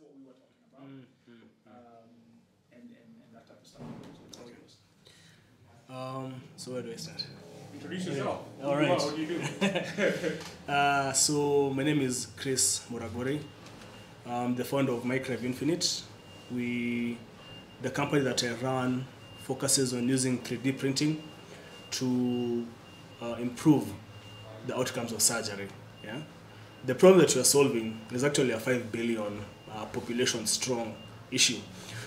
what we were talking about, um, and, and, and that type of stuff. So, Okay. Um, so where do I start? Introduce yourself. All you are, right. What do you do? Uh, so my name is Chris Muraguri. I'm the founder of Micrive Infinite. We, the company that I run, focuses on using 3D printing to uh, improve the outcomes of surgery. Yeah, the problem that we are solving is actually a five billion uh, population strong issue,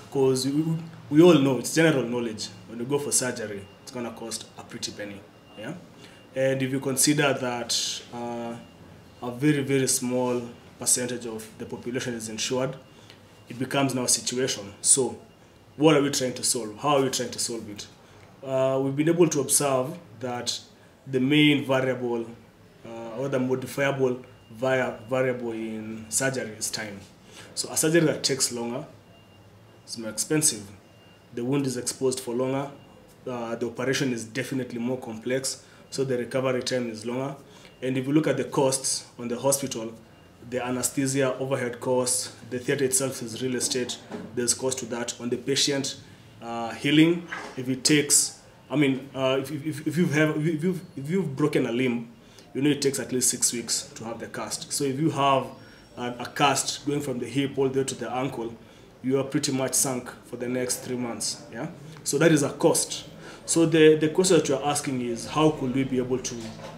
because we, we all know it's general knowledge when you go for surgery, it's gonna cost a pretty penny. Yeah, and if you consider that. Uh, a very, very small percentage of the population is insured, it becomes now a situation. So, what are we trying to solve? How are we trying to solve it? Uh, we've been able to observe that the main variable uh, or the modifiable variable in surgery is time. So, a surgery that takes longer is more expensive. The wound is exposed for longer. Uh, the operation is definitely more complex, so the recovery time is longer. And if you look at the costs on the hospital, the anesthesia, overhead costs, the theater itself is real estate, there's cost to that. On the patient, uh, healing, if it takes, I mean, uh, if, if, if, you've have, if, you've, if you've broken a limb, you know it takes at least six weeks to have the cast. So if you have a, cast going from the hip all the way to the ankle, you are pretty much sunk for the next three months. Yeah. So that is a cost. So the, the question that you're asking is how could we be able to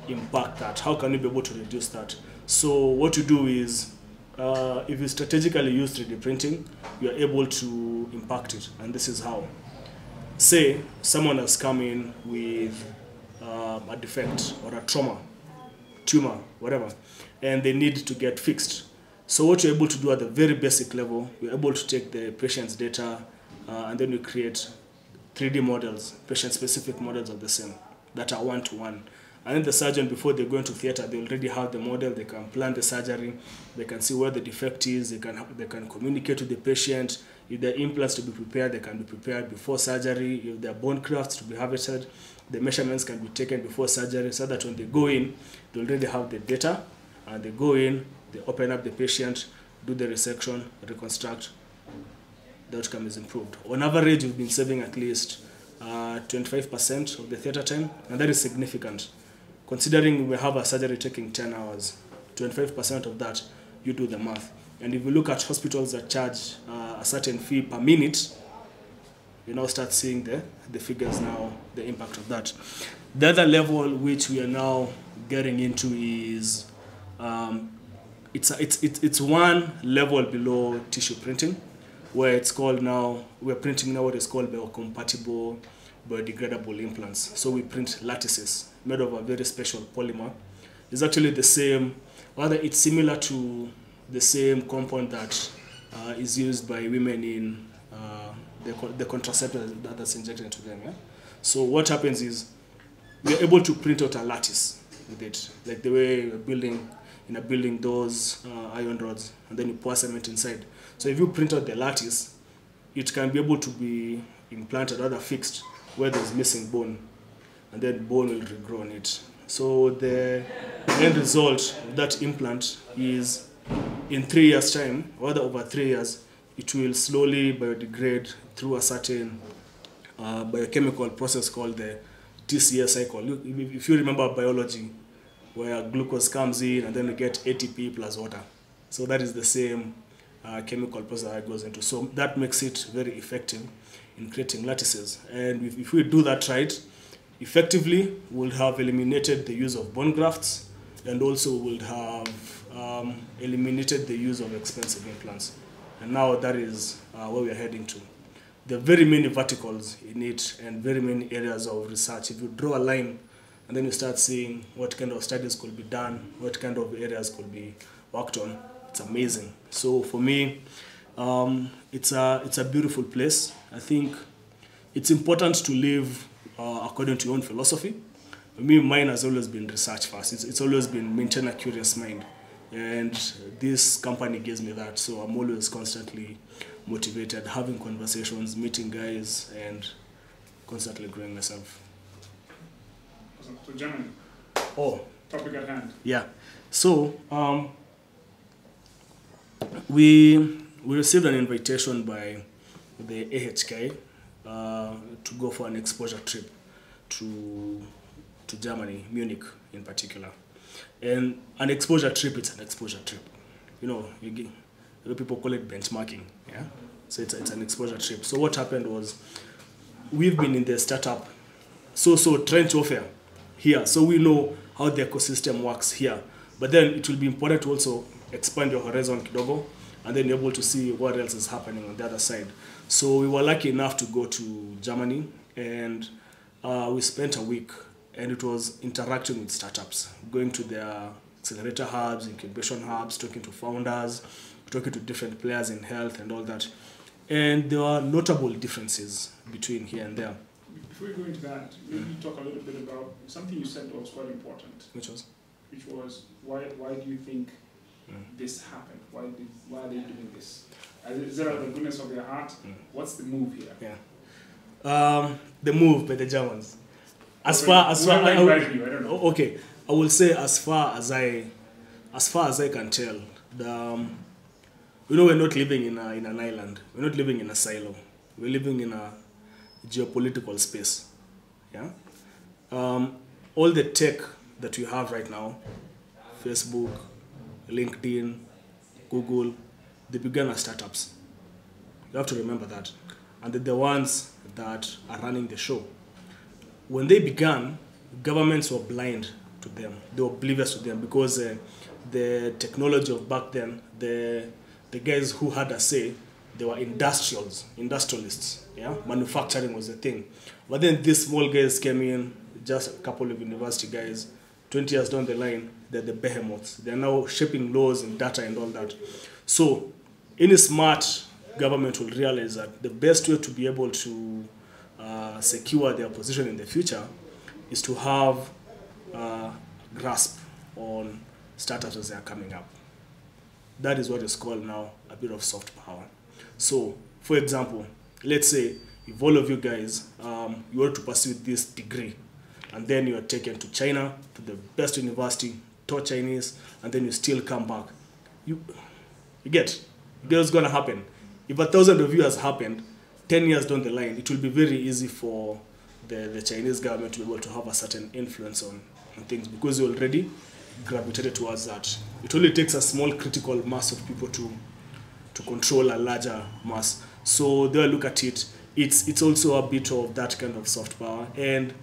impact that? How can we be able to reduce that? So what you do is uh, if you strategically use 3D printing, you are able to impact it. And this is how. Say someone has come in with um, a defect or a trauma, tumor, whatever, and they need to get fixed. So what you're able to do at the very basic level, you're able to take the patient's data uh, and then you create 3D models, patient-specific models of the same that are one-to-one. And then the surgeon, before they go into theater, they already have the model. They can plan the surgery. They can see where the defect is. They can they can communicate with the patient. If there are implants to be prepared, they can be prepared before surgery. If there are bone grafts to be harvested, the measurements can be taken before surgery, so that when they go in, they already have the data. And they go in, they open up the patient, do the resection, reconstruct, the outcome is improved. On average, we've been saving at least uh, 25% of the theater time, and that is significant. Considering we have a surgery taking 10 hours, 25% of that, you do the math. And if you look at hospitals that charge uh, a certain fee per minute, you now start seeing the, the figures now, the impact of that. The other level which we are now getting into is um, it's, a, it's, it's, one level below tissue printing where it's called now, we're printing now what is called biocompatible, biodegradable implants. So we print lattices made of a very special polymer. It's actually the same, rather it's similar to the same compound that uh, is used by women in uh, the, the contraceptive that- that's injected into them. Yeah? So what happens is we're able to print out a lattice with it, like the way we're building in a building those uh, iron rods, and then you pour cement inside. So if you print out the lattice, it can be able to be implanted, rather fixed, where there's missing bone, and then bone will regrow on it. So the end result of that implant is in three years' time, rather over three years, it will slowly biodegrade through a certain uh, biochemical process called the TCA cycle. If you remember biology, where glucose comes in and then we get ATP plus water. So that is the same uh, chemical process that goes into. So that makes it very effective in creating lattices. And if, if we do that right, effectively, we'll have eliminated the use of bone grafts and also will have um, eliminated the use of expensive implants. And now that is uh, where we are heading to. There are very many verticals in it and very many areas of research. If you draw a line and then you start seeing what kind of studies could be done, what kind of areas could be worked on, it's amazing. So for me, um, it's, a, it's a beautiful place. I think it's important to live uh, according to your own philosophy. For me, mine has always been research first. It's, it's always been maintain a curious mind. And this company gives me that. So I'm always constantly motivated, having conversations, meeting guys, and constantly growing myself. So, gentlemen, Oh, topic at hand. yeah. So um, we we received an invitation by the AHK uh, to go for an exposure trip to to Germany, Munich in particular. And an exposure trip, it's an exposure trip. You know, you get, you know, people call it benchmarking. Yeah. So it's, it's an exposure trip. So what happened was, we've been in the startup, so so trench warfare here, so we know how the ecosystem works here. But then it will be important to also expand your horizon kidogo, and then you're able to see what else is happening on the other side. So we were lucky enough to go to Germany, and uh, we spent a week, and it was interacting with startups, going to their accelerator hubs, incubation hubs, talking to founders, talking to different players in health and all that. And there are notable differences between here and there, Before we go into that, maybe talk a little bit about something you said that was quite important, which was which was why why do you think Mm. this happened? Why did why are they doing this? Is it out of the goodness of their heart? Mm. What's the move here? Yeah. Um, the move by the Germans. As Or far as far I, I, you, I don't know. Okay, I will say as far as I, as far as I can tell, the, um, you know, we're not living in a, in an island. We're not living in a silo. We're living in a geopolitical space. Yeah. Um, all the tech that we have right now, Facebook, LinkedIn, Google, they began as startups. You have to remember that, and they're the ones that are running the show when they began, governments were blind to them. They were oblivious to them because uh, the technology of back then, the the guys who had a say, they were industrials, industrialists. Yeah, manufacturing was the thing. But then these small guys came in, just a couple of university guys. Twenty years down the line, they're the behemoths. They're now shaping laws and data and all that. So, any smart government will realize that the best way to be able to uh, secure their position in the future is to have uh, grasp on startups as they are coming up. That is what is called now a bit of soft power. So, for example, let's say if all of you guys um, you want to pursue this degree, and then you are taken to China to the best university, taught Chinese, and then you still come back, you you get you what's gonna happen. If a thousand of you has happened, 10 years down the line, it will be very easy for the, the Chinese government to be able to have a certain influence on, on things because you already gravitated towards that. It only takes a small critical mass of people to, to control a larger mass. So they'll look at it. It's, it's also a bit of that kind of soft power. And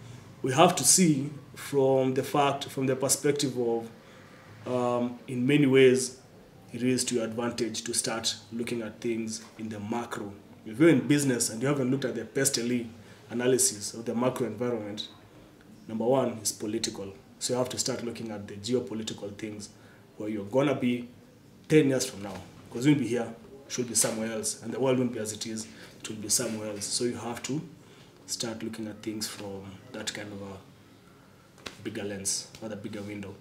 we have to see from the fact, from the perspective of, um, in many ways, it is to your advantage to start looking at things in the macro if you're in business and you haven't looked at the PESTLE analysis of the macro environment, number one is political. So you have to start looking at the geopolitical things where you're gonna be 10 years from now. Because we'll be here, should be somewhere else, and the world won't be as it is, it will be somewhere else. So you have to start looking at things from that kind of a bigger lens or the bigger window.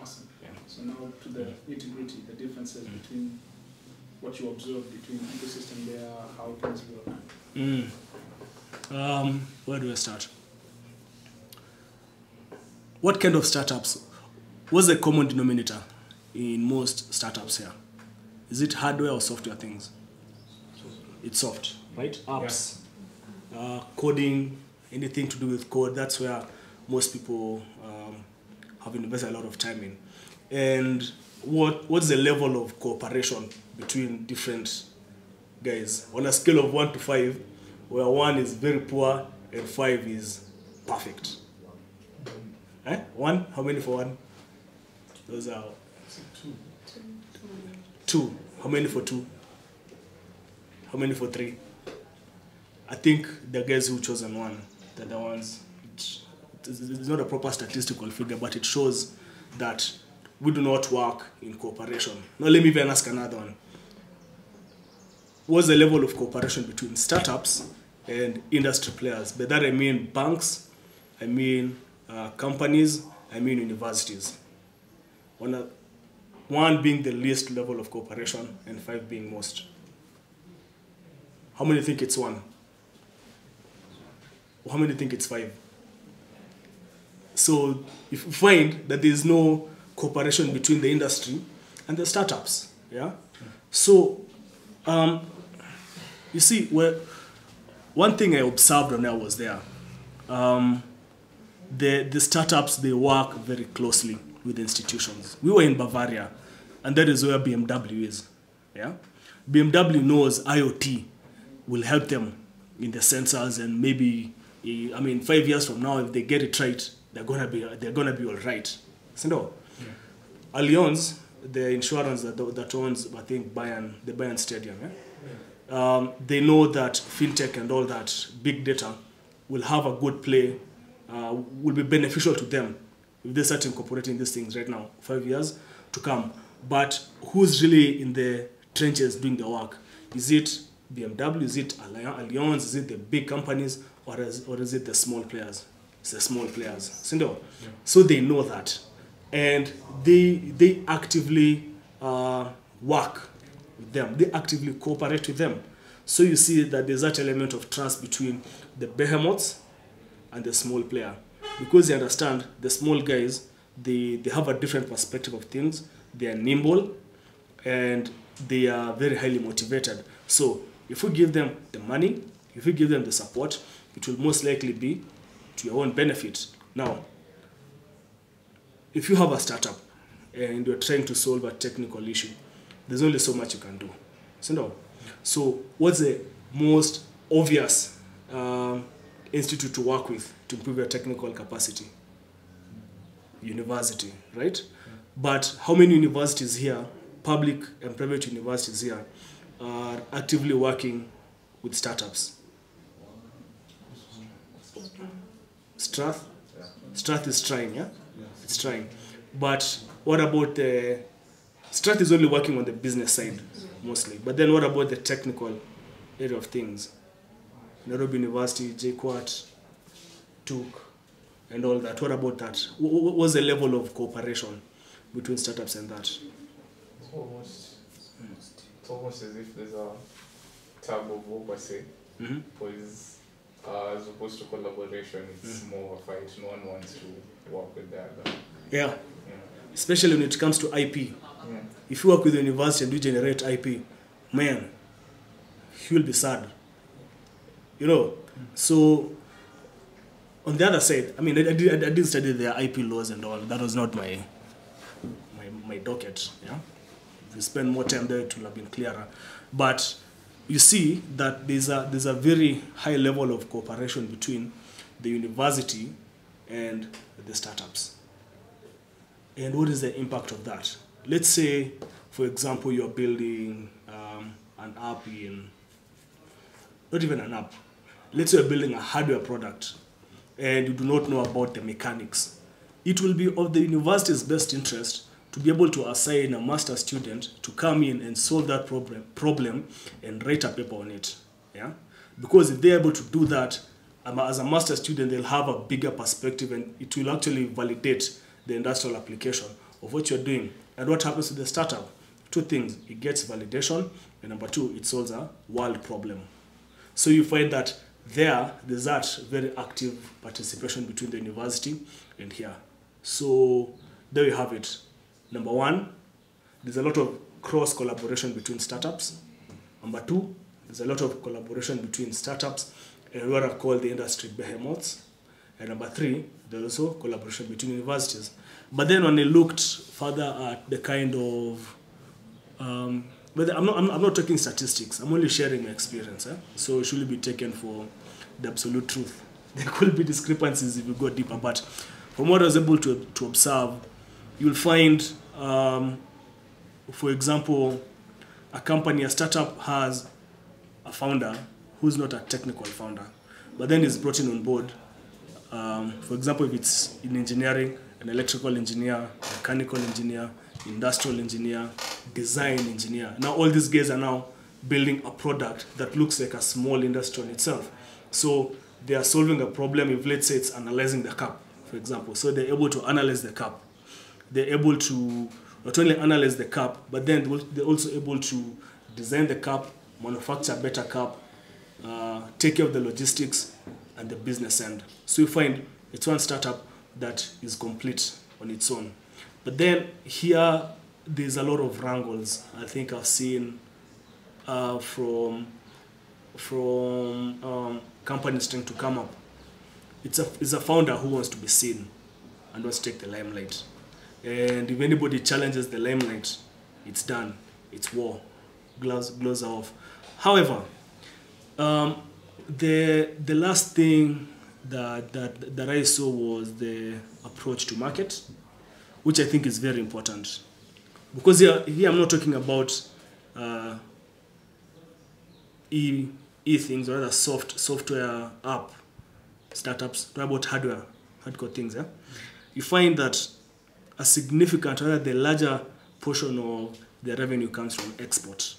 Awesome. Yeah. So now to the nitty gritty, the differences Mm. between what you observe between ecosystem there, how things work. Mm. Um, where do I start? What kind of startups? What's the common denominator in most startups here? Is it hardware or software things? It's soft, right? Apps, uh, coding, anything to do with code. That's where most people um, have invested a lot of time in. And what what's the level of cooperation between different guys on a scale of one to five, where one is very poor and five is perfect. Eh? One? How many for one? Those are two. How many for two? How many for three? I think the guys who chosen one, they're the ones. It's, not a proper statistical figure, but it shows that we do not work in cooperation. Now let me even ask another one what's the level of cooperation between startups and industry players? By that I mean banks, I mean uh, companies, I mean universities. One, one being the least level of cooperation and five being most. How many think it's one? How many think it's five? So if you find that there is no cooperation between the industry and the startups, yeah. So Um, you see, where one thing I observed when I was there, um, the the startups they work very closely with institutions. We were in Bavaria, and that is where BMW is. Yeah, BMW knows IoT will help them in the sensors, and maybe eh, I mean five years from now, if they get it right, they're gonna be they're gonna be all right. So no, Allianz, the insurance that, that owns, I think, Bayern, the Bayern Stadium, yeah? um, they know that fintech and all that big data will have a good play, uh, will be beneficial to them if they start incorporating these things right now, five years to come. But who's really in the trenches doing the work? Is it BMW? Is it Allianz? Is it the big companies? Or is, or is it the small players? It's the small players. So, no. so they know that. And they, they actively uh, work with them. They actively cooperate with them. So you see that there's that element of trust between the behemoths and the small player. Because they understand the small guys, they, they have a different perspective of things. They are nimble and they are very highly motivated. So if we give them the money, if we give them the support, it will most likely be to your own benefit. Now, if you have a startup and you're trying to solve a technical issue, there's only so much you can do. So no. So what's the most obvious um, institute to work with to improve your technical capacity? University, right? But how many universities here, public and private universities here, are actively working with startups? Strath? Strath is trying, yeah? It's trying. But what about the Strath is only working on the business side mostly. But then what about the technical area of things? Nairobi University, JKUAT, TUK, and all that. What about that? What was the level of cooperation between startups and that? It's almost, it's almost as if there's a tab of war per se, Mm-hmm. because uh, as opposed to collaboration, it's mm. more of a fight. No one wants to work with the other. Yeah, Yeah. especially when it comes to IP. Yeah. If you work with the university and you generate IP, man, you'll be sad. You know, Mm. so on the other side, I mean, I, I, did, I did study their IP laws and all. That was not my my, my docket. Yeah, if you spend more time there, it will have been clearer. But you see that there's a there's a very high level of cooperation between the university and the startups. And what is the impact of that? Let's say, for example, you're building um, an app in, not even an app, let's say you're building a hardware product and you do not know about the mechanics. It will be of the university's best interest to be able to assign a master student to come in and solve that problem, problem and write a paper on it. Yeah? Because if they're able to do that, um, as a master student, they'll have a bigger perspective and it will actually validate the industrial application of what you're doing. And what happens to the startup? Two things. It gets validation, and number two, it solves a world problem. So you find that there, there's that very active participation between the university and here. So there you have it. Number one, there's a lot of cross collaboration between startups. Number two, there's a lot of collaboration between startups and what are called the industry behemoths. And number three, there's also collaboration between universities. But then when I looked further at the kind of, um, but I'm not, I'm, I'm not talking statistics, I'm only sharing my experience. Eh? So it shouldn't be taken for the absolute truth. There could be discrepancies if you go deeper, but from what I was able to, to observe, you'll find, um, for example, a company, a startup has a founder who's not a technical founder, but then is brought in on board. Um, for example, if it's in engineering, an electrical engineer, mechanical engineer, industrial engineer, design engineer. Now all these guys are now building a product that looks like a small industry in itself. So they are solving a problem if let's say it's analyzing the cup, for example. So they're able to analyze the cup. They're able to not only analyze the cup, but then they're also able to design the cup, manufacture better cup, uh, take care of the logistics and the business end. So you find it's one startup that is complete on its own. But then here, there's a lot of wrangles. I think I've seen uh, from from um, companies trying to come up. It's a it's a founder who wants to be seen and wants to take the limelight. And if anybody challenges the limelight, it's done. It's war. Gloves gloves are off. However, um, the the last thing that, that that I saw was the approach to market, which I think is very important, because here, here I'm not talking about uh, e e things or rather soft software app startups, talk about hardware hardcore things. Yeah, you find that a significant, rather the larger portion of the revenue comes from export.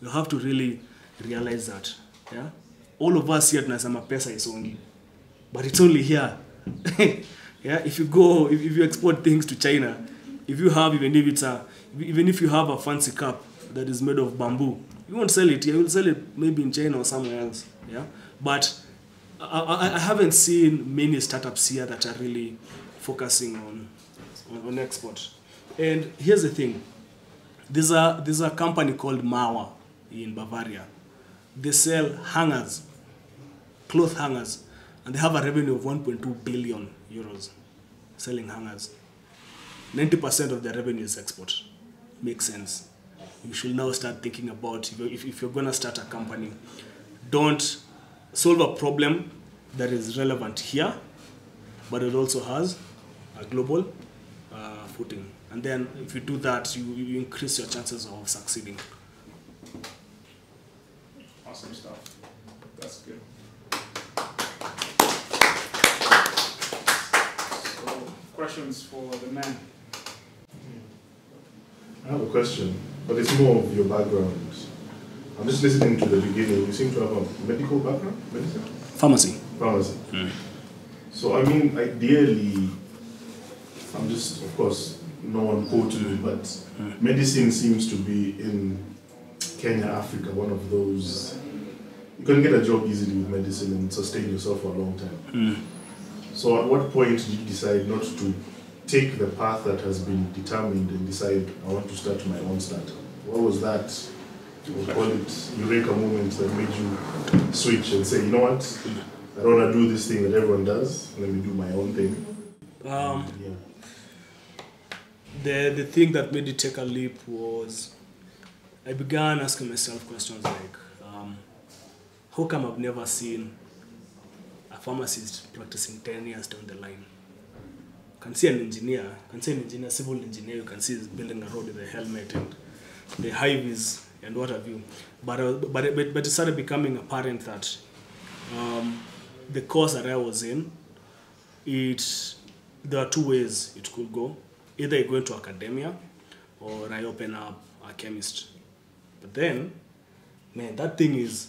You have to really realize that. Yeah, all of us here tunasema pesa is only, but it's only here. yeah, if you go, if, if you export things to China, if you have even if it's a even if you have a fancy cup that is made of bamboo, you won't sell it here. You'll sell it maybe in China or somewhere else. Yeah, but I, I, I haven't seen many startups here that are really focusing on, on, on export. And here's the thing there's a, there's a company called Mauer in Bavaria. They sell hangers, cloth hangers, and they have a revenue of 1.2 billion euros selling hangers. 90% of their revenue is export. Makes sense. You should now start thinking about if you're, if, you're going to start a company, don't solve a problem that is relevant here, but it also has a global uh, footing. And then if you do that, you, you increase your chances of succeeding. Awesome stuff. That's good. Questions for the man? I have a question, but it's more of your background. I'm just listening to the beginning. You seem to have a medical background, medicine, Pharmacy. pharmacy. Mm. So I mean, ideally, I'm just, of course, no one quoted, but mm. medicine seems to be in Kenya, Africa, one of those. You can get a job easily with medicine and sustain yourself for a long time. Mm. So at what point did you decide not to take the path that has been determined and decide I want to start my own startup? What was that? We'll call it eureka moment that made you switch and say, you know what? I don't want to do this thing that everyone does. Let me do my own thing. Um, Yeah. the, the thing that made it take a leap was I began asking myself questions like, um, how come I've never seen a pharmacist practicing 10 years down the line? Can see an engineer, can see an engineer, civil engineer, you can see he's building a road with a helmet and the highways and what have you. But, uh, but, it- but, but it started becoming apparent that um, the course that I was in, it there are two ways it could go. Either I go into academia or I open up a chemist. But then, man, that thing is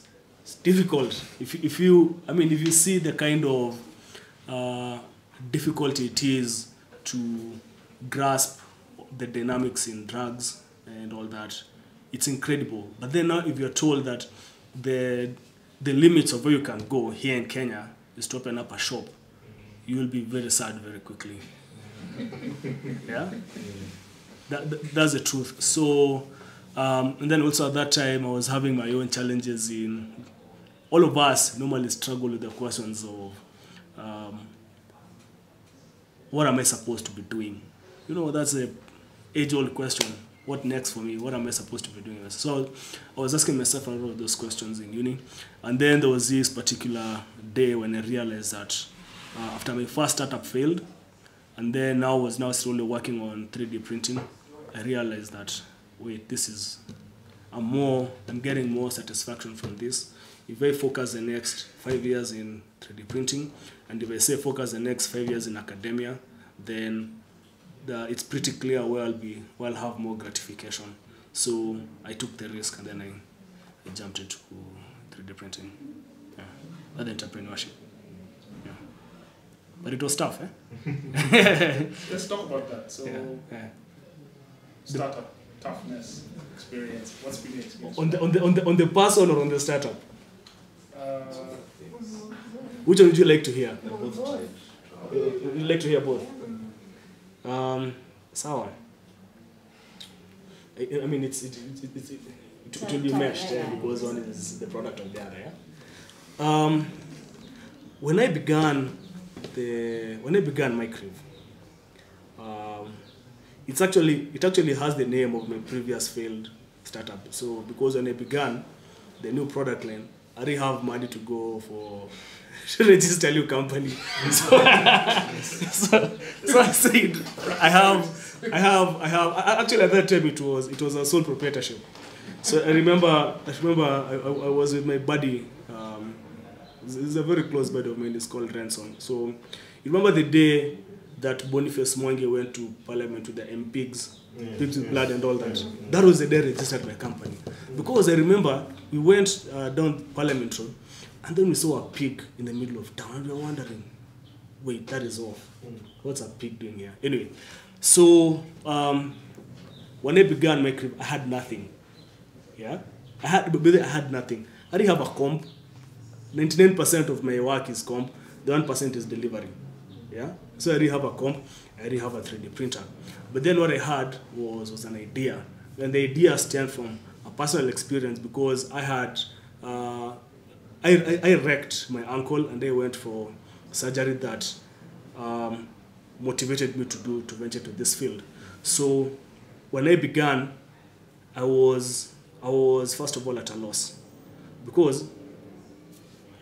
difficult. If, if you, I mean, if you see the kind of uh, difficulty it is to grasp the dynamics in drugs and all that, it's incredible. But then now, if you're told that the the limits of where you can go here in Kenya is to open up a shop, you will be very sad very quickly. yeah, that, that- that's the truth. So, um, and then also at that time, I was having my own challenges in. All of us normally struggle with the questions of, um, what am I supposed to be doing? You know, that's a age-old question. What next for me? What am I supposed to be doing? So I was asking myself a lot of those questions in uni. And then there was this particular day when I realized that uh, after my first startup failed, and then now was now slowly working on 3D printing, I realized that wait, this is I'm more I'm getting more satisfaction from this. If I focus the next five years in 3D printing, and if I say focus the next five years in academia, then the, it's pretty clear where I'll be, where I'll have more gratification. So I took the risk and then I, I jumped into 3D printing. Yeah. And entrepreneurship. Yeah. But it was tough, eh? Let's talk about that. So, Yeah. yeah. startup, toughness, experience. What's been the experience? On the, on, the, on, the, on the person or on the startup? Uh, Which one would you like to hear? You'd like to hear both? Um, sawa. I, I mean, it's, it, it, it, it, it, it will be meshed yeah, because one is the product of the other. Yeah. Um, when I began the when I began my crib, um, it's actually it actually has the name of my previous failed startup. So because when I began the new product line, I didn't have money to go for to register new company. So, so, so I said I have I have I have actually at that time it was it was a sole proprietorship. So I remember I remember I, I, I was with my buddy. Um, he's he's a very close buddy of mine. It's called Ransom. So you remember the day that Boniface Mwangi went to Parliament with the MPs, Pigs with yeah. blood and all that. That was the day I registered my company. Because I remember we went uh, down Parliament Road, and then we saw a pig in the middle of town, and we were wondering, wait, that is off. What's a pig doing here? Anyway, so um, when I began my career, I had nothing. Yeah, I had, I had nothing. I didn't have a comp. 99% of my work is comp. The 1% is delivery. Yeah, so I didn't have a comp. I didn't have a 3D printer. But then what I had was was an idea, and the idea stemmed from a personal experience because I had. Uh, I, I, I wrecked my ankle and I went for surgery that um, motivated me to do to venture to this field. So when I began, I was I was first of all at a loss because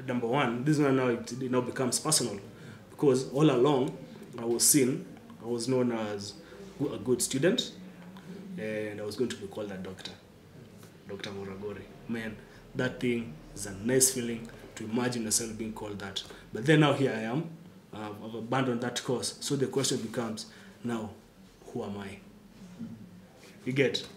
number one, this one now it, it now becomes personal because all along I was seen, I was known as a good student, and I was going to be called a doctor, Doctor Muraguri. Man, that thing is a nice feeling to imagine yourself being called that. But then now here I am, uh, I've abandoned that course. So the question becomes, now, who am I? You get,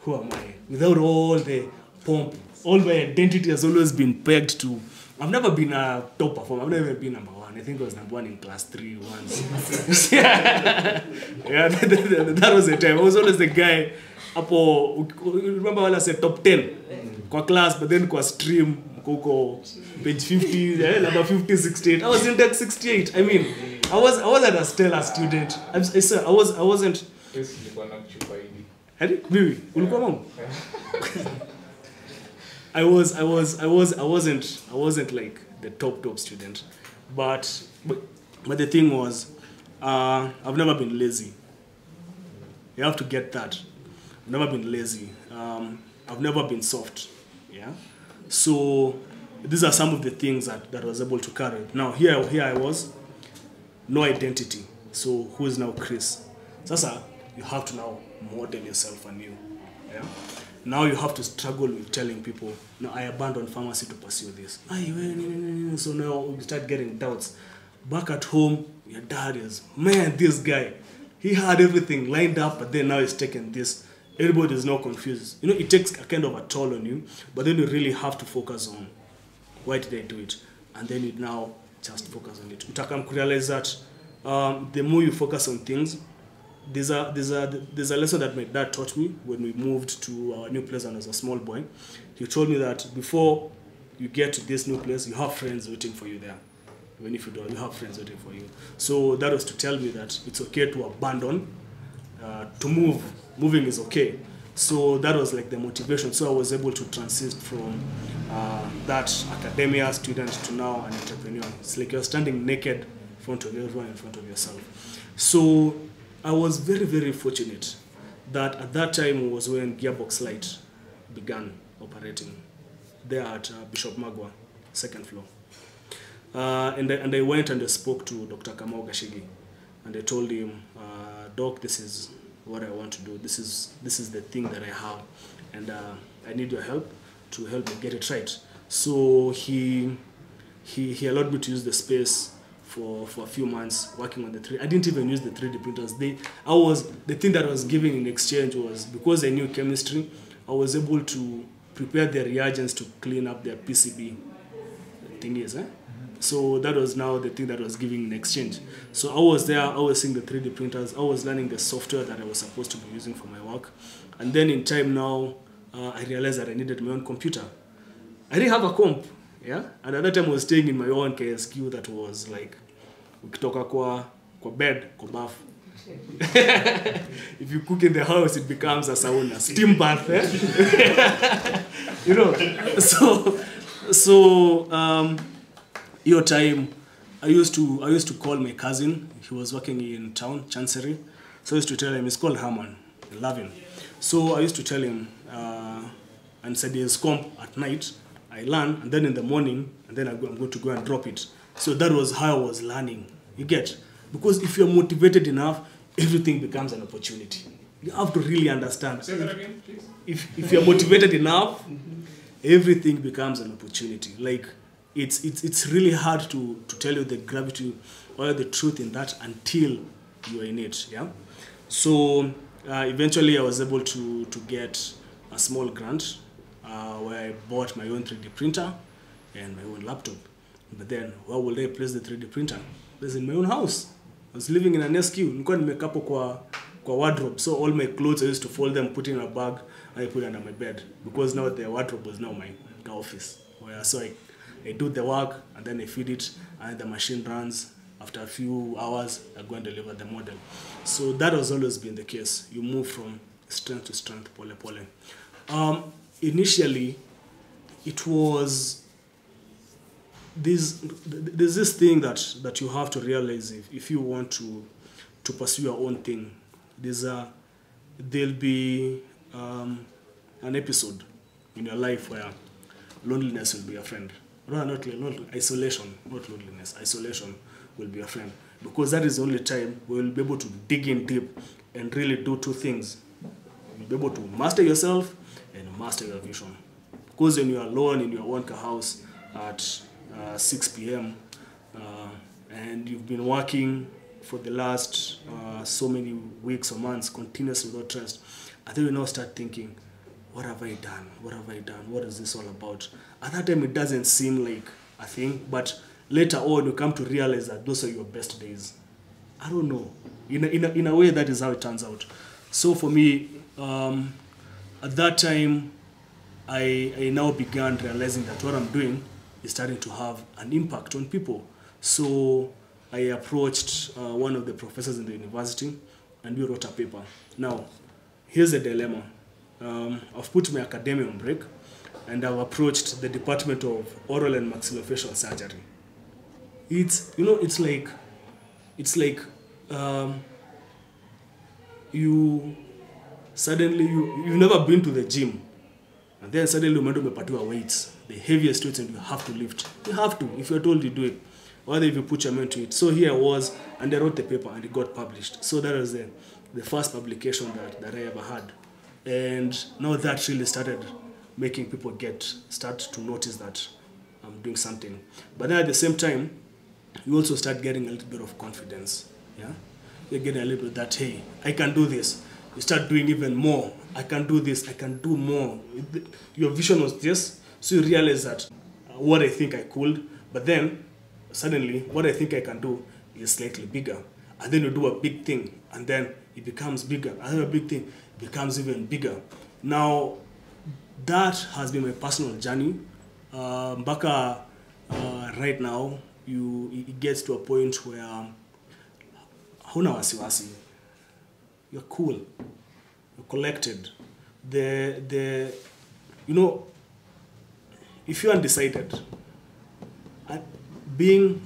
who am I? Without all the pomp, all my identity has always been pegged to. I've never been a top performer. I've never been number one. I think I was number one in class three once. yeah, yeah that, that- that was the time. I was always the guy. Apo, remember when I said top 10 kwa class, but then kwa stream huko page 50, eh, number 50, 68. I was in that 68. I mean, I was I wasn't a stellar student. I'm, I, sir, I was I wasn't. Hadi mimi ulikuwa mama? I was I was I was I wasn't I wasn't like the top top student, but but, the thing was, uh, I've never been lazy. You have to get that. I've never been lazy. Um, I've never been soft. Yeah. So these are some of the things that, that I was able to carry. Now here here I was, no identity. So who is now Chris? Sasa, you have to now model yourself anew. Yeah? Now you have to struggle with telling people, no, I abandoned pharmacy to pursue this. So now you start getting doubts. Back at home, your dad is, man, this guy, he had everything lined up, but then now he's taken this. Everybody is now confused. You know, it takes a kind of a toll on you, but then you really have to focus on why did I do it? And then you now just focus on it. Utakam realize that um, the more you focus on things, there's a, there's, a, there's a lesson that my dad taught me when we moved to our new place and as a small boy. He told me that before you get to this new place, you have friends waiting for you there. Even if you don't, you have friends waiting for you. So that was to tell me that it's okay to abandon, uh, to move. Moving is okay. So that was like the motivation. So I was able to transit from uh, that academia student to now an entrepreneur. It's like you're standing naked in front of everyone, in front of yourself. So I was very, very fortunate that at that time was when Gearbox Light began operating there at uh, Bishop Magua, second floor. Uh, and, I, and I went and I spoke to Dr. Kamau Gachigi, and I told him, uh, Doc, this is what I want to do. This is this is the thing that I have, and uh, I need your help to help me get it right. So he he, he allowed me to use the space for, for a few months working on the 3 I didn't even use the 3D printers. They, I was, the thing that I was giving in exchange was because I knew chemistry, I was able to prepare the reagents to clean up their PCB thingies. Eh? So that was now the thing that I was giving in exchange. So I was there, I was seeing the 3D printers, I was learning the software that I was supposed to be using for my work. And then in time now, uh, I realized that I needed my own computer. I didn't have a comp, yeah? And another time I was staying in my own KSQ that was like ukitoka kwa kwa bed kwa bafu if you cook in the house, it becomes a sauna, steam bath. Eh? you know, so so um, your time, I used to I used to call my cousin. He was working in town, Chancery. So I used to tell him, he's called Herman, I love him. So I used to tell him, uh, and said his comp at night. I learn, and then in the morning, and then I go, I'm going to go and drop it. So that was how I was learning. You get? Because if you're motivated enough, everything becomes an opportunity. You have to really understand. Say that again, please. If, if you're motivated enough, everything becomes an opportunity. Like it's it's it's really hard to to tell you the gravity or the truth in that until you are in it. Yeah. So uh, eventually, I was able to to get a small grant where I bought my own 3D printer and my own laptop. But then, where will I place the 3D printer? Place in my own house. I was living in an SQ. Nilikuwa nimekaa hapo kwa kwa wardrobe. So all my clothes I used to fold them, put in a bag, and I put under my bed because now the wardrobe was now my office. Where so I, I do the work and then I feed it and the machine runs. After a few hours, I go and deliver the model. So that has always been the case. You move from strength to strength, pole pole. Um, initially, it was this there's this thing that that you have to realize if, if you want to to pursue your own thing. There's a there'll be um, an episode in your life where loneliness will be a friend. No not, not isolation not loneliness isolation will be a friend. Because that is the only time we'll be able to dig in deep and really do two things. You'll be able to master yourself and master your vision because when you're alone in your own house at uh, 6 p.m. Uh, and you've been working for the last uh, so many weeks or months continuously without rest, I think you now start thinking, what have I done? What have I done? What is this all about? At that time, it doesn't seem like a thing, but later on, you come to realize that those are your best days. I don't know. In a, in a, in a way, that is how it turns out. So for me, um, at that time, I, I now began realizing that what I'm doing is starting to have an impact on people. So I approached uh, one of the professors in the university and we wrote a paper. Now, here's a dilemma. Um, I've put my academia on break and I've approached the Department of Oral and Maxillofacial Surgery. It's, you know, it's like, it's like um, you suddenly, you, you've never been to the gym. And then suddenly you umeenda umepatiwa weights. The heaviest weights and you have to lift. You have to if you're told you do it. Or if you put your mind to it? So here I was and I wrote the paper and it got published. So that was the, the first publication that, that I ever had. And now that really started making people get start to notice that I'm doing something. But then at the same time you also start getting a little bit of confidence. Yeah? You're getting a little bit that hey I can do this you start doing even more. I can do this, I can do more. Your vision was this, so you realize that uh, what I think I could, but then suddenly what I think I can do is slightly bigger. And then you do a big thing, and then it becomes bigger. Another big thing becomes even bigger. Now, that has been my personal journey. Uh, uh, right now, you it gets to a point where hauna wasiwasi you're cool, you're collected. The the you know if you're undecided, uh, being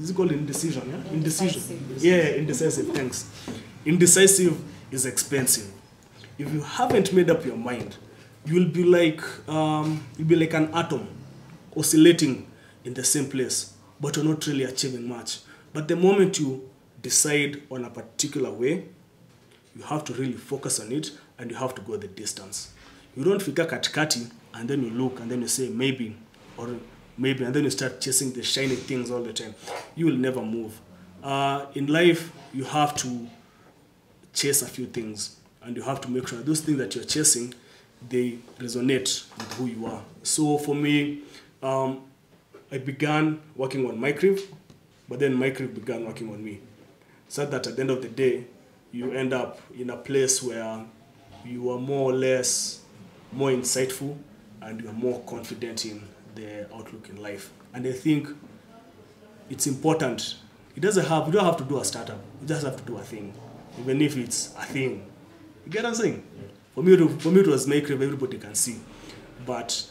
is it called indecision? Yeah, indecision. Indecisive. Yeah, indecisive. Thanks. Indecisive is expensive. If you haven't made up your mind, you'll be like um, you'll be like an atom oscillating in the same place, but you're not really achieving much. But the moment you decide on a particular way, you have to really focus on it and you have to go the distance. You don't fika katikati and then you look and then you say maybe or maybe and then you start chasing the shiny things all the time. You will never move. Uh, in life, you have to chase a few things and you have to make sure those things that you're chasing they resonate with who you are. So for me, um, I began working on Micrive, but then Micrive began working on me. So that at the end of the day, you end up in a place where you are more or less more insightful and you are more confident in the outlook in life. And I think it's important. It doesn't have you don't have to do a startup. You just have to do a thing. even if it's a thing. You get what I'm saying? For me, it- for me, it was make everybody can see, but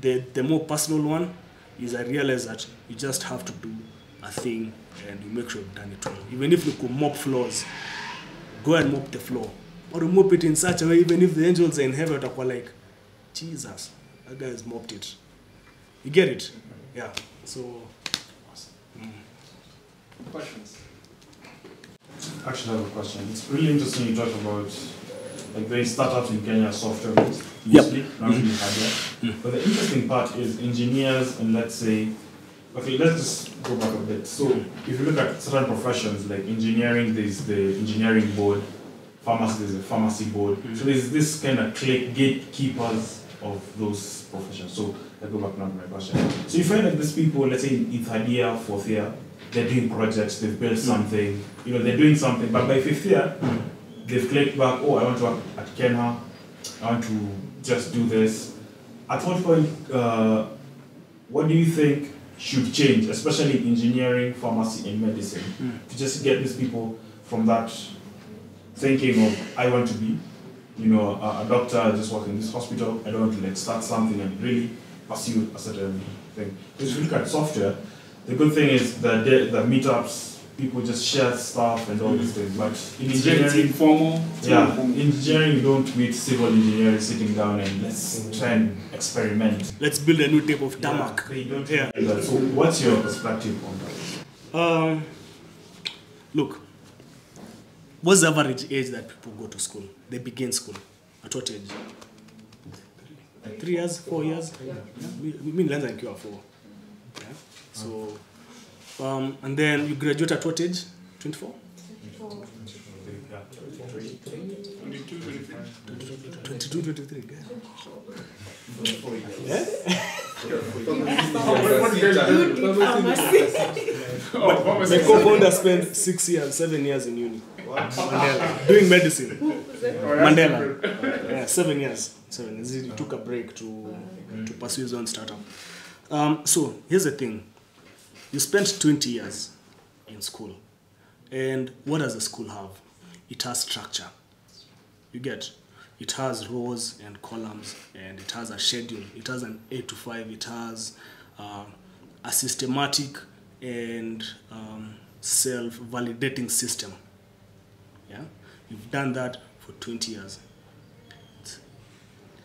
the the more personal one is I realize that you just have to do a thing and you make sure you've done it well. Even if you could mop floors, go and mop the floor, or mop it in such a way. Even if the angels are in heaven, are like, Jesus, that guy has mopped it. You get it? Yeah. So. Mm. Questions? Actually, I have a question. It's really interesting you talk about like the startups in Kenya, software based, Yep. mostly, not really hardware. Mm. But the interesting part is engineers and let's say, okay, let's just go back a bit. So if you look at certain professions like engineering, there's the engineering board, pharmacy, there's the pharmacy board. Mm-hmm. So there's this kind of click gatekeepers of those professions. So I go back now to my question. So you find that these people, let's say in third year, fourth year, they're doing projects, they've built mm. something, you know, they're doing something, but by fifth year, mm. they've clicked back, oh, I want to work at Kenha, I want to just do this. At what point, uh, what do you think should change, especially in engineering, pharmacy, and medicine, hmm. to just get these people from that thinking of, I want to be, you know, a, a doctor, I just work in this hospital, I don't want to like start something and really pursue a certain thing. Because if you look at software, the good thing is that the, the meetups, people just share stuff and all these things. But in It's very engineering, informal. yeah, in engineering you don't meet civil engineers sitting down and let's try and experiment. Let's build a new type of tarmac. Yeah, they don't Yeah. do that. So what's your perspective on that? Um, look, what's the average age that people go to school? They begin school. At what age? Three years, four years? Yeah. Me, me nilianza nikiwa four. Yeah. So, um, and then you graduate at what age? 24? 22, 23. Yeah. My co-founder spent six years, seven years in uni. Mandela, doing medicine. Mandela. Yeah, seven years. Seven years. He took a break to to pursue his own startup. Um, so here's the thing: you spent 20 years in school, and what does the school have? It has structure. You get. It has rows and columns, and it has a schedule. It has an eight to five. It has uh, a systematic and um, self-validating system. Yeah, you've done that for 20 years.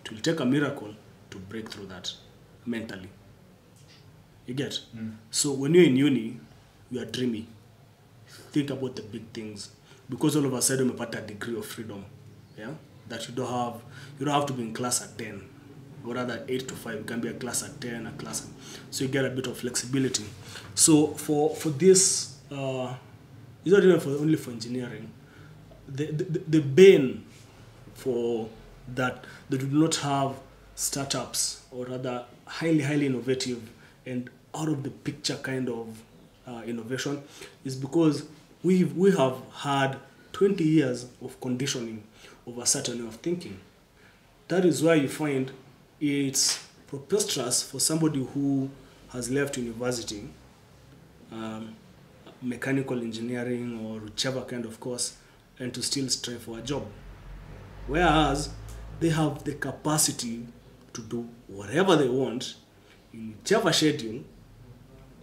It will take a miracle to break through that mentally. You get? So when you're in uni, you are dreamy. Think about the big things. Because all of a sudden you umepata a degree of freedom. Yeah? That you don't have you don't have to be in class at 10. Or rather 8 to 5. You can be a class at 10, a class at, so you get a bit of flexibility. So for for this uh, it's not even for only for engineering. The, the, the bane for that they do not have startups or rather highly highly innovative and out of the picture kind of uh, innovation is because we we have had 20 years of conditioning of a certain way of thinking. That is why you find it's preposterous for somebody who has left university um, mechanical engineering or whichever kind of course and to still strive for a job. Whereas they have the capacity to do whatever they want in whichever schedule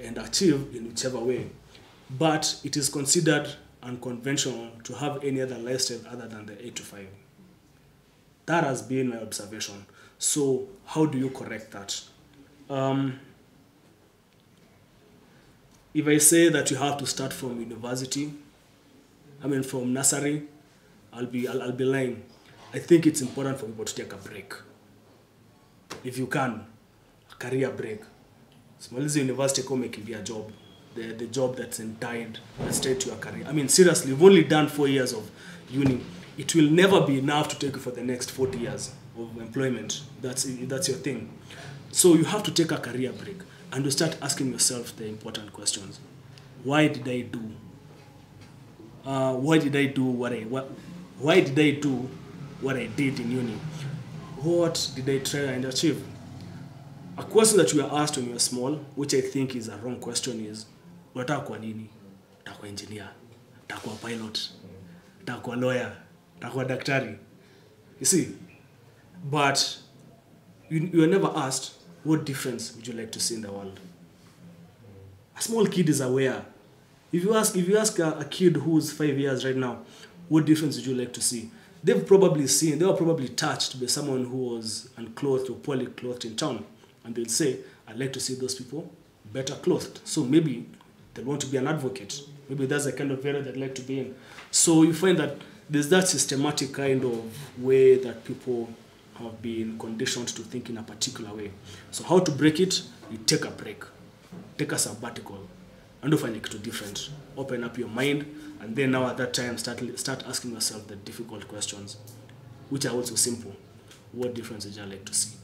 and achieve in whichever way. But it is considered unconventional to have any other lifestyle other than the 8 to 5 that has been my observation. So how do you correct that? Um, if i say that you have to start from university i mean from nursery i'll be i'll, I'll be lying. I think it's important for people to take a break. If you can a career break simalize university kama umekimbia job. The, the job that's entitled that's tied to your career. I mean seriously you've only done four years of uni. It will never be enough to take you for the next 40 years of employment. That's that's your thing. So you have to take a career break and you start asking yourself the important questions. Why did i do? Uh, why did i do what i what, why did i do what i did in uni? What did i try and achieve a question that you were asked when you were small which i think is a wrong question is unataka kuwa nini? Utakuwa engineer? Utakuwa pilot? Takuwa lawyer? Takuwa daktari? You see? But you, you are never asked what difference would you like to see in the world? A small kid is aware. If you ask if you ask a, a kid who's five years right now what difference would you like to see? They've probably seen they were probably touched by someone who was unclothed or poorly clothed in town and they'll say i'd like to see those people better clothed. So maybe they want to be an advocate. Maybe that's the kind of area they'd like to be in. So you find that there's that systematic kind of way that people have been conditioned to think in a particular way. So how to break it? You take a break. Take a sabbatical. And ufanye kitu different. Open up your mind and then now at that time start, start asking yourself the difficult questions which are also simple. What difference would you like to see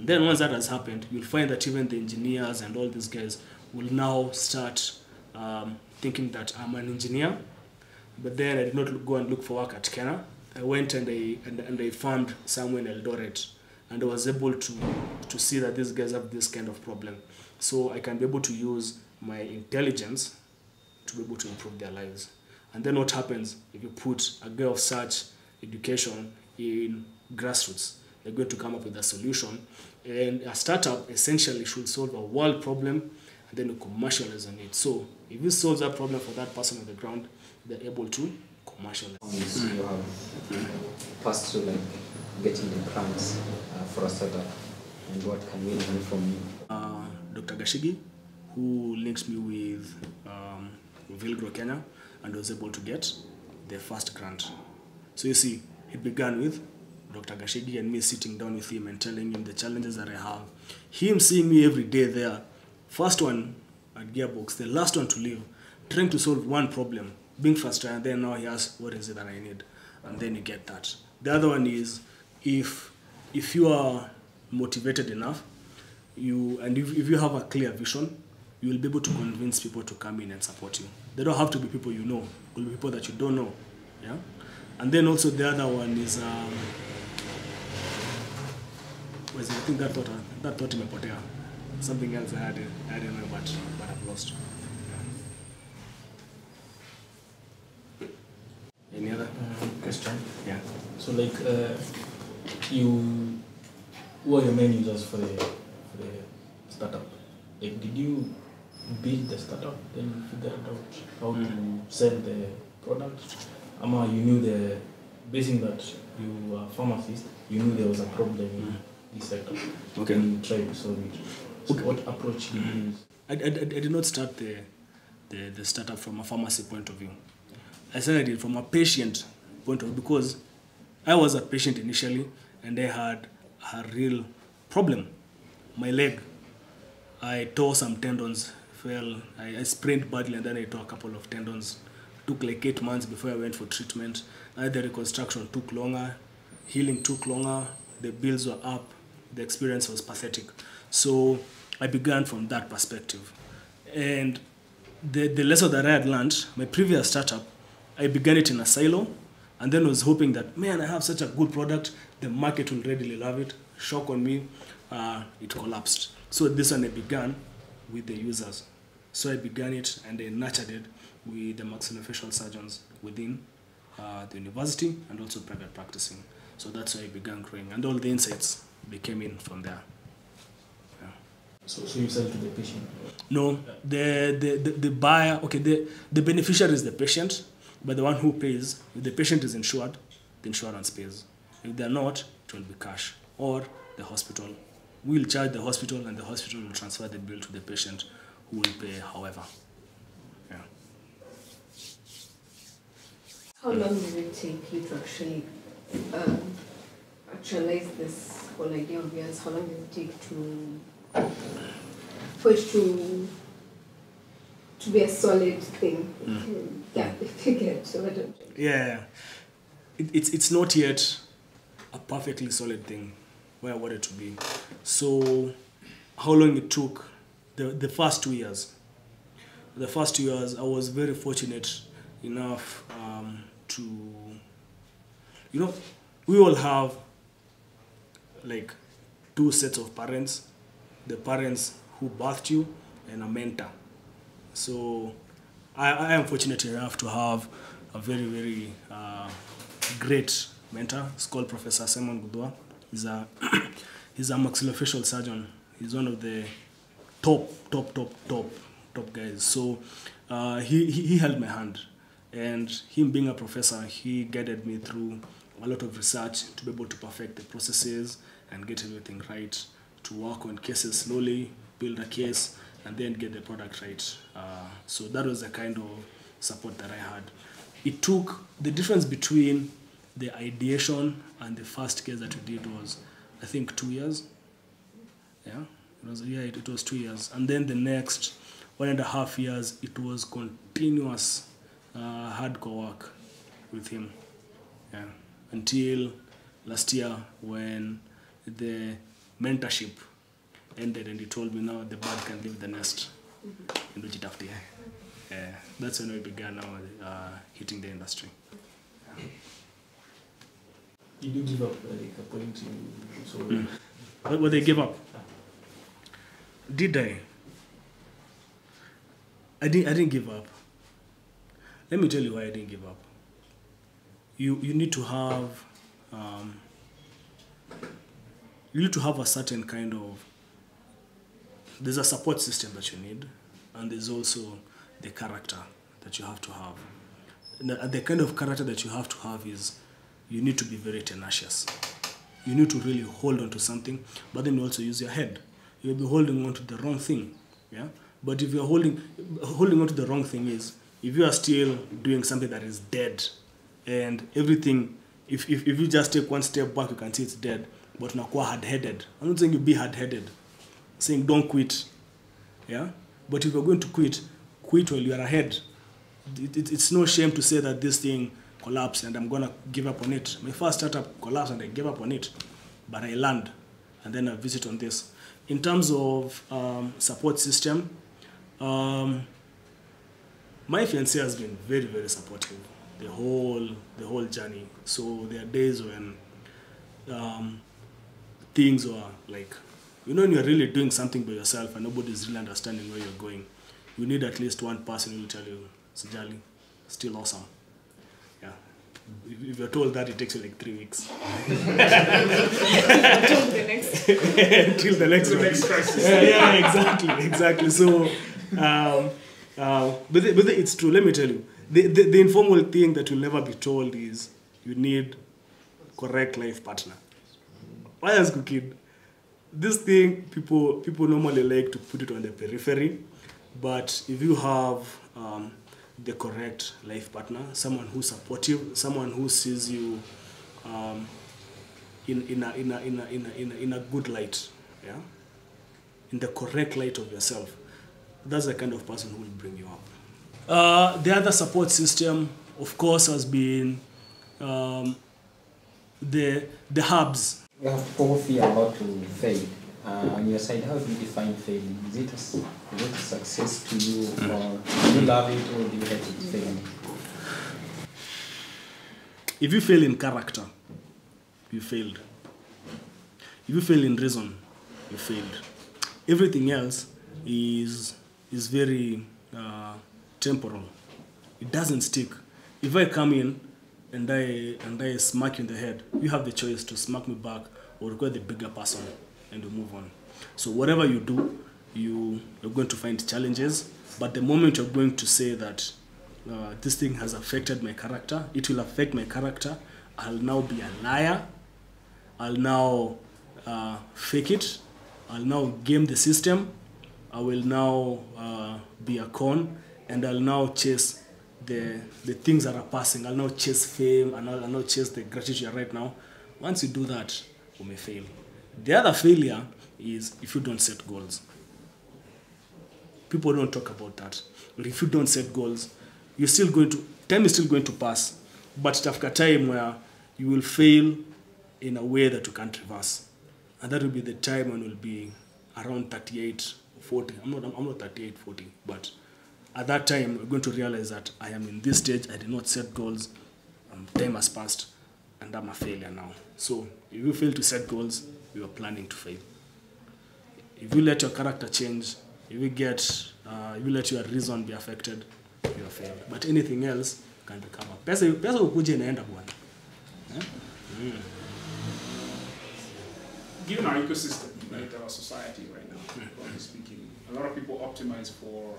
and then once that has happened you'll find that even the engineers and all these guys will now start um, thinking that i'm an engineer. But then i did not go and look for work at kenya i went and i and, and i farmed somewhere in eldoret and i was able to to see that these guys have this kind of problem. So i can be able to use my intelligence to be able to improve their lives. And then what happens if you put a guy of such education in grassroots? They're going to come up with a solution and a startup essentially should solve a world problem and then you commercialize on it so if you solve that problem for that person on the ground they're able to commercialize is you have passed through like getting the grants uh, for a startup and what can we learn from you? uh, Dr. Gachigi, who linked me with um, Villgro Kenya and was able to get the first grant. So you see, it began with Dr. Gachigi and me sitting down with him and telling him the challenges that I have. Him seeing me every day there, first one at Gearbox, the last one to leave, trying to solve one problem, being frustrated, and then now he asks, what is it that I need? And then you get that. The other one is if if you are motivated enough, you and if, if you have a clear vision you will be able to convince people to come in and support you they don't have to be people you know it will be people that you don't know yeah and then also the other one is um was i think that thought uh, that thought imepotea something else i had i don't know but but i've lost yeah. any other uh, question. yeah So like uh, you, who are your main users for the for the startup? Like did you build the startup then you figured out how to mm-hmm. sell the product? Ama you knew the basing that you are a pharmacist, you knew there was a problem in sector. Okay. And you tried to solve it. So what approach did you use? I, I, I did not start the, the, the startup from a pharmacy point of view. I started it from a patient point of view because I was a patient initially and I had a real problem. My leg, I tore some tendons, fell, I, I sprained badly and then I tore a couple of tendons. Took like eight months before I went for treatment. And the reconstruction took longer, healing took longer, the bills were up, the experience was pathetic. So I began from that perspective. And the, the lesson that I had learned, my previous startup, I began it in a silo and then was hoping that, man, I have such a good product, the market will readily love it. Shock on me, uh, it collapsed. So this one I began with the users. So I began it and I nurtured it with the maxillofacial surgeons within uh, the university and also private practicing. So that's why I began growing, and all the insights they came in from there. Yeah. So, so you sell to the patient. No, the, the, the, the buyer, okay, the, the beneficiary is the patient, but the one who pays, if the patient is insured, the insurance pays. If they're not, it will be cash. Or the hospital. We'll charge the hospital, and the hospital will transfer the bill to the patient, who will pay however. Yeah. How long did it take you to actually um, actualize this whole idea of yours? How long did it take to for it to to be a solid thing? Yeah, if you get so I don't. Yeah, it, it's it's not yet a perfectly solid thing where I wanted to be. So, how long it took? The the first two years. The first two years, I was very fortunate enough um, to, you know, we all have like two sets of parents, the parents who birthed you and a mentor. So I, I am fortunate enough to have a very, very uh, great mentor. It's called Professor Simon Guthua. He's a, he's a maxillofacial surgeon. He's one of the top, top, top, top, top guys. So uh, he, he, he held my hand. And him being a professor, he guided me through a lot of research to be able to perfect the processes and get everything right, to work on cases slowly, build a case, and then get the product right. Uh, so that was the kind of support that I had. It took the difference between the ideation and the first case that we did was, I think, two years. Yeah, it was yeah, it, it was two years, and then the next one and a half years, it was continuous uh, hardcore work with him. Yeah, until last year when the mentorship ended and he told me now the bird can leave the nest in which it after yeah, that's when we began now uh, hitting the industry. Did you give up like a point in so Mm. But would they give up? Did I? I didn't. I didn't give up. Let me tell you why I didn't give up. You you need to have um, you need to have a certain kind of there's a support system that you need, and there's also the character that you have to have. And the, the kind of character that you have to have is you need to be very tenacious you need to really hold on to something, but then you also use your head. You'll be holding on to the wrong thing. Yeah? But if you're holding holding on to the wrong thing is if you are still doing something that is dead and everything if, if, if you just take one step back you can see it's dead, but unakuwa hard headed. I'm not saying you be hard headed, saying don't quit. Yeah? But if you're going to quit, quit while you are ahead. It, it, it's no shame to say that this thing collapsed and I'm gonna give up on it. My first startup collapsed and I gave up on it, but I learned, and then I visit on this. In terms of um, support system, um, my fiance has been very very supportive the whole the whole journey. So there are days when um, things were like, you know, when you're really doing something by yourself and nobody's really understanding where you're going, you need at least one person who will tell you, Sijali, still awesome. Yeah. If if you're told that, it takes you like three weeks. Until the next. Until the next one. Yeah, yeah, exactly, exactly. So, um, uh, but, the, but the, it's true. Let me tell you, the, the, informal thing that you'll never be told is you need correct life partner. Why as kid? This thing people people normally like to put it on the periphery, but if you have um, the correct life partner, someone who's supportive, someone who sees you um, in, in, a, in, a, in, a, in, a, in, a, in a good light, yeah? in the correct light of yourself, that's the kind of person who will bring you up. Uh, the other support system, of course, has been um, the, the hubs. You have who fear about to fail. Uh, on your side, how do you define failing? Is it a, is it a success to you, or do you love it, or do you hate it failing? If you fail in character, you failed. If you fail in reason, you failed. Everything else is is very uh, temporal. It doesn't stick. If I come in and I and I smack you in the head, you have the choice to smack me back or require the bigger person and you move on. So whatever you do, you you're going to find challenges. But the moment you're going to say that uh, this thing has affected my character, it will affect my character. I'll now be a liar. I'll now uh, fake it. I'll now game the system. I will now uh, be a con, and I'll now chase the the things that are passing. I'll now chase fame, and I'll, I'll now chase the gratitude right now. Once you do that, you may fail. The other failure is if you don't set goals. People don't talk about that. But if you don't set goals, you're still going to time is still going to pass, but itafika time where you will fail in a way that you can't reverse, and that will be the time when you'll be around 38 40. I'm not I'm not 38 40, but at that time you're going to realize that I am in this stage. I did not set goals. Um, time has passed, and I'm a failure now. So if you fail to set goals, you are planning to fail. If you let your character change, if you get, uh, if you let your reason be affected, you are failed. But anything else can recover. Pesa pesa ukuje inaenda bwana. Eh? Mm. given our ecosystem, right, our society right now, broadly speaking, a lot of people optimize for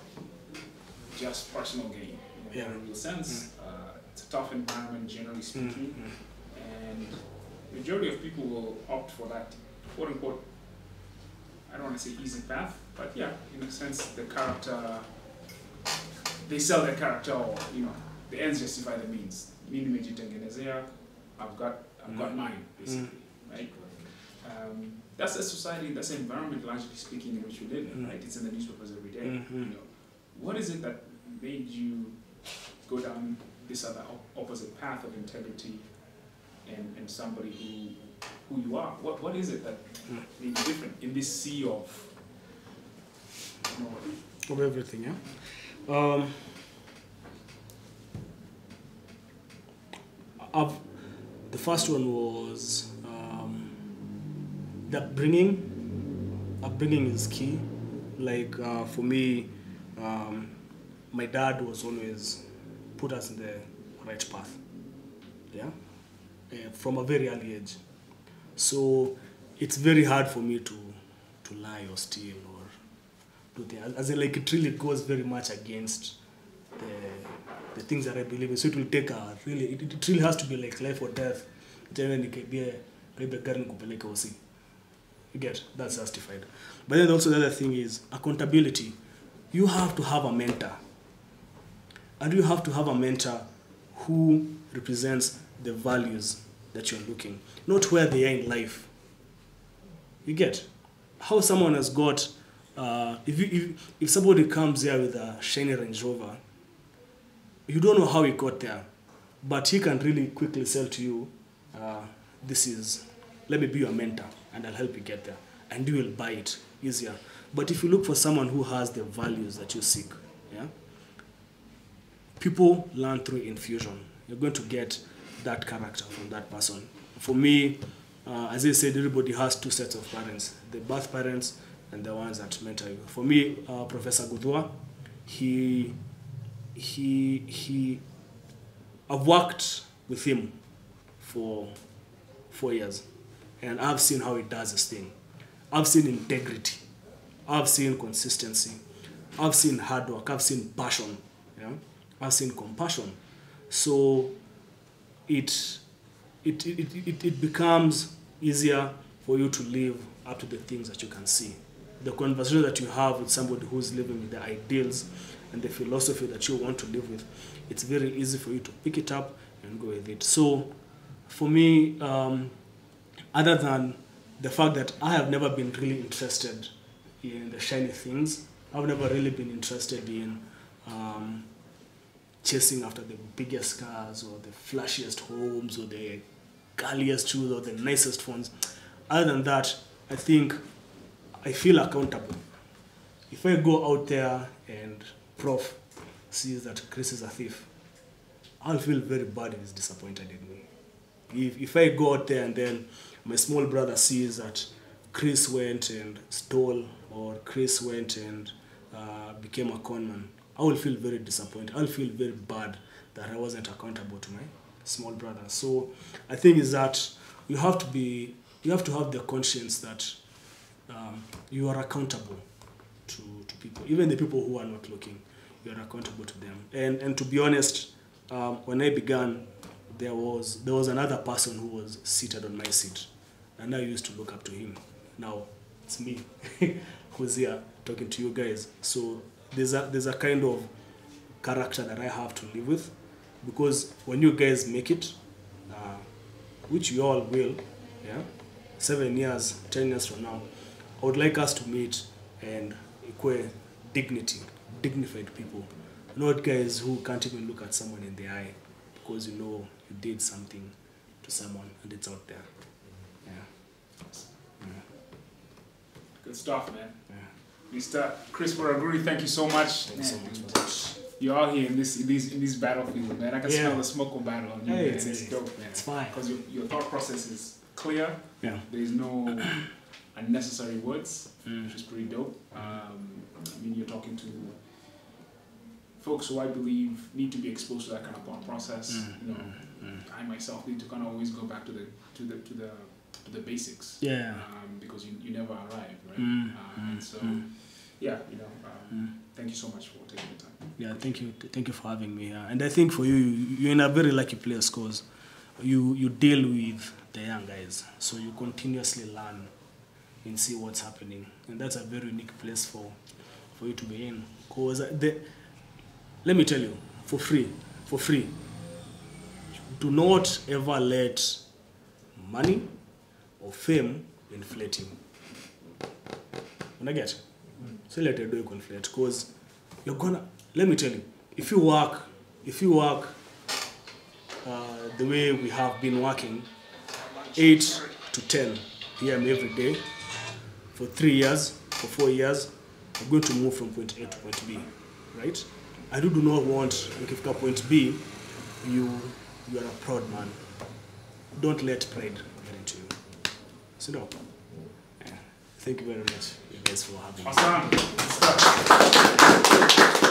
just personal gain. In Yeah. a real sense, uh, it's a tough environment, generally speaking, and majority of people will opt for that quote unquote. I don't want to say easy path, but yeah, in a sense, the character. They sell their character, or you know, the ends justify the means. Mimi I've got, I've got mine, basically, right? Um, that's a society, that's an environment, largely speaking, in which we live in, Mm. right? It's in the newspapers every day. Mhm. You know, what is it that made you go down this other opposite path of integrity and, and somebody who who you are? What what is it that made you different in this sea of you know, of everything, yeah. Um, I've, the first one was um, the upbringing. Upbringing is key. Like uh, for me, um, my dad was always put us in the right path. Yeah, uh, from a very early age. So it's very hard for me to to lie or steal or do things. As in, like it really goes very much against the the things that I believe in. So it will take a really it, it really has to be like life or death. You get that's justified. But then also the other thing is accountability. You have to have a mentor. And you have to have a mentor who represents the values that you're looking, not where they are in life. You get how someone has got uh, if, you, if if somebody comes here with a shiny Range Rover, you don't know how he got there, but he can really quickly sell to you, uh, this is, let me be your mentor, and I'll help you get there, and you will buy it easier. But if you look for someone who has the values that you seek, yeah, people learn through infusion. You're going to get that character from that person. For me, uh, as I said, everybody has two sets of parents: the birth parents and the ones that mentor you. For me, uh, Professor Guthua, he, he, he, I've worked with him for four years, and I've seen how he does his thing. I've seen integrity, I've seen consistency, I've seen hard work, I've seen passion, yeah? I've compassion. So it, it, it, it, it becomes easier for you to live up to the things that you can see. The conversation that you have with somebody who's living with the ideals and the philosophy that you want to live with, it's very easy for you to pick it up and go with it. So, for me, um, other than the fact that I have never been really interested in the shiny things, I've never really been interested in um, chasing after the biggest cars or the flashiest homes or the girliest shoes or the nicest phones. Other than that, I think I feel accountable. If I go out there and Prof sees that Chris is a thief, I'll feel very bad if he's disappointed in me. If, if I go out there and then my small brother sees that Chris went and stole or Chris went and uh, became a conman, I will feel very disappointed. I'll feel very bad that I wasn't accountable to my small brother. So I think is that you have to be, you have to have the conscience that um, you are accountable to, to people, even the people who are not looking. You are accountable to them. And and to be honest, um, when I began, there was there was another person who was seated on my seat, and I used to look up to him. Now it's me who's here talking to you guys. So there's a there's a kind of character that I have to live with, because when you guys make it, uh, which you all will, yeah, seven years, ten years from now, I would like us to meet and equate dignity, dignified people, not guys who can't even look at someone in the eye because you know you did something to someone and it's out there. Yeah. Yeah. good stuff, man. yeah. Mr. Chris Muraguri, thank you so much. Thank you so much. You're out here in this in this in this battlefield, man. I can Yeah. smell the smoke of battle on you, Hey, man. It's dope, man. It's fine. Because your, your thought process is clear. Yeah. There is no unnecessary words, Mm. which is pretty dope. Um, I mean, you're talking to folks who I believe need to be exposed to that kind of thought process. Mm, You know, I myself need to kind of always go back to the to the to the to the basics. Yeah. Um, because you, you never arrive, right? Mm, uh, and so, mm. Yeah, you know, um, Mm. thank you so much for taking the time. Yeah, thank you, thank you for having me here. And I think for you, you- you're in a very lucky place because you you deal with the young guys, so you continuously learn and see what's happening, and that's a very unique place for for you to be in. Cause the let me tell you, for free, for free. Do not ever let money or fame inflate you. I get, so let it do conflate because you're gonna let me tell you if you work if you work uh, the way we have been working 8 to 10 pm every day for three years for four years you're going to move from point a to point b right? I do, do not want ukifika point b you you are a proud man. Don't let pride get into you. So no thank you very much this, will happen. Awesome.